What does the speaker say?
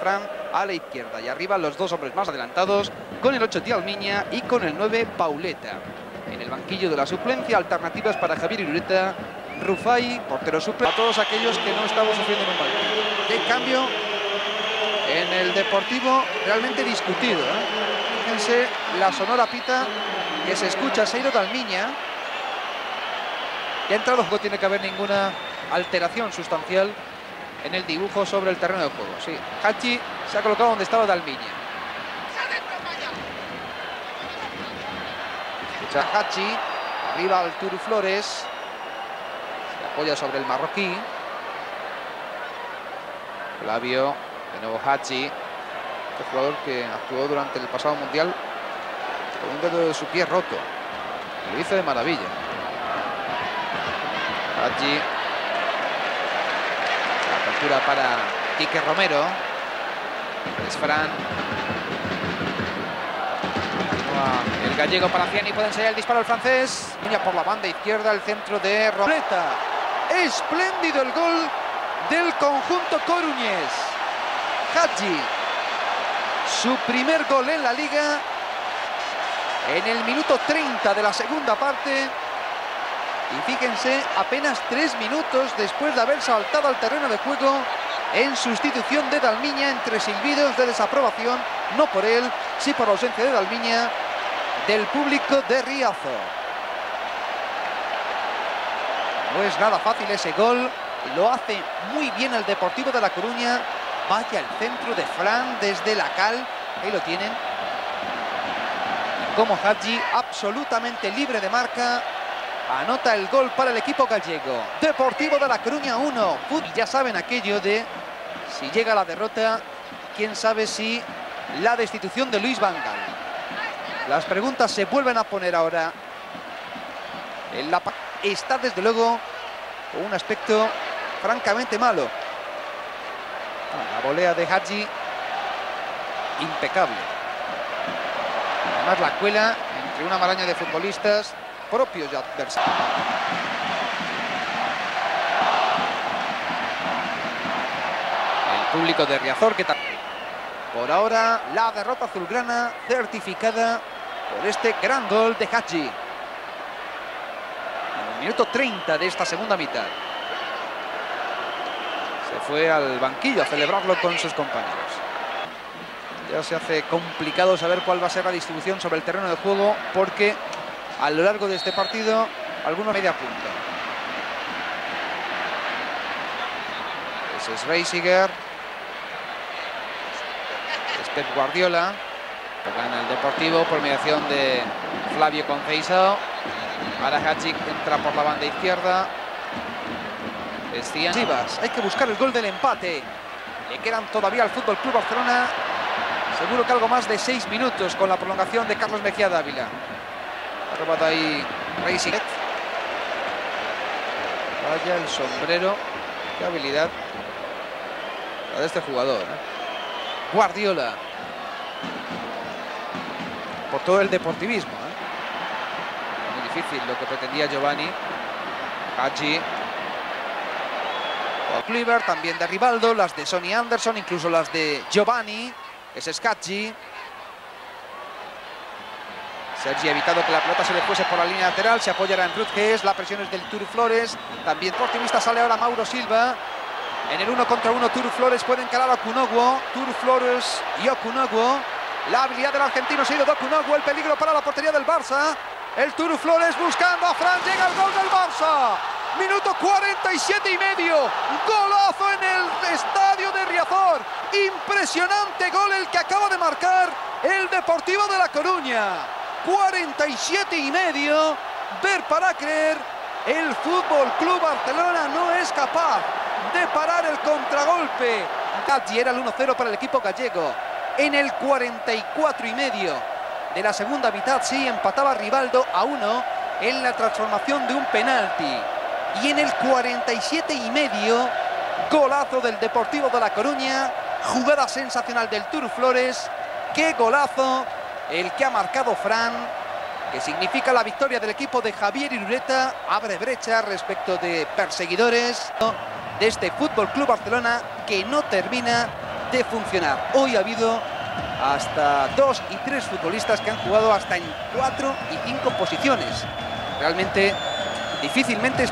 Fran a la izquierda y arriba los dos hombres más adelantados con el 8 Tialmiña y con el 9 Pauleta. En el banquillo de la suplencia, alternativas para Javier Irureta, Rufai, portero suplente, a todos aquellos que no estamos sufriendo en un. De cambio, en el Deportivo realmente discutido. ¿eh? Fíjense la sonora pita que se escucha Seiro Dalmiña. Ha entrado, no tiene que haber ninguna alteración sustancial en el dibujo sobre el terreno de juego. Sí, Hachi se ha colocado donde estaba Dalmiña. Escucha Hachi, arriba al Turu Flores. Se apoya sobre el marroquí. Flavio, de nuevo Hachi. Este jugador que actuó durante el pasado mundial con un dedo de su pie roto. Lo hizo de maravilla. Hachi para Quique Romero. Es Fran. El gallego para Ciani. Puede enseñar el disparo al francés. Por la banda izquierda, el centro de Rometa. Espléndido el gol del conjunto coruñés. Hadji. Su primer gol en la liga. En el minuto 30 de la segunda parte. Y fíjense, apenas tres minutos después de haber saltado al terreno de juego en sustitución de Dalmiña entre silbidos de desaprobación, no por él, sí por la ausencia de Dalmiña, del público de Riazo. No es nada fácil ese gol, lo hace muy bien el Deportivo de La Coruña, vaya el centro de Fran desde la cal, ahí lo tienen. Como Hadji, absolutamente libre de marca, anota el gol para el equipo gallego. Deportivo de La Coruña 1. Y ya saben aquello de si llega la derrota, quién sabe si la destitución de Luis Vangal. Las preguntas se vuelven a poner ahora. En la está desde luego con un aspecto francamente malo. La volea de Hadji impecable. Además la cuela entre una maraña de futbolistas propios y adversarios. El público de Riazor que por ahora la derrota azulgrana certificada por este gran gol de Hachi. En el minuto 30 de esta segunda mitad. Se fue al banquillo a celebrarlo con sus compañeros. Ya se hace complicado saber cuál va a ser la distribución sobre el terreno de juego porque a lo largo de este partido algunos media punta. Ese es Reisiger. Es Pep Guardiola. Gana el Deportivo por mediación de Flavio Conceição. Ahora entra por la banda izquierda. Decían Hay que buscar el gol del empate. Le quedan todavía al Fútbol Club Barcelona. Seguro que algo más de seis minutos con la prolongación de Carlos Mejía Dávila. Robado ahí. Vaya el sombrero. Qué habilidad la de este jugador. ¿eh? Guardiola. Por todo el deportivismo. ¿eh? Muy difícil lo que pretendía Giovanni. Haji. Cleaver, también de Rivaldo, las de Sonny Anderson, incluso las de Giovanni. Es Scacchi. Sergi ha evitado que la pelota se le fuese por la línea lateral. Se apoyará en Rutges. La presión es del Turu Flores. También por optimista sale ahora Mauro Silva. En el uno contra uno Turu Flores puede encarar a Okunoguo. Turu Flores y Okunoguo. La habilidad del argentino se ha ido de Okunoguo. El peligro para la portería del Barça. El Turu Flores buscando a Fran. Llega el gol del Barça. Minuto 47 y medio. Golazo en el estadio de Riazor. Impresionante gol el que acaba de marcar el Deportivo de La Coruña. 47 y medio. Ver para creer. El Fútbol Club Barcelona no es capaz de parar el contragolpe. Y era el 1-0 para el equipo gallego. En el 44 y medio de la segunda mitad, sí, empataba Rivaldo a 1 en la transformación de un penalti. Y en el 47 y medio, golazo del Deportivo de La Coruña, jugada sensacional del Tour Flores. ¡Qué golazo! El que ha marcado Fran, que significa la victoria del equipo de Javier Irureta, abre brecha respecto de perseguidores de este Fútbol Club Barcelona que no termina de funcionar. Hoy ha habido hasta dos y tres futbolistas que han jugado hasta en cuatro y cinco posiciones. Realmente difícilmente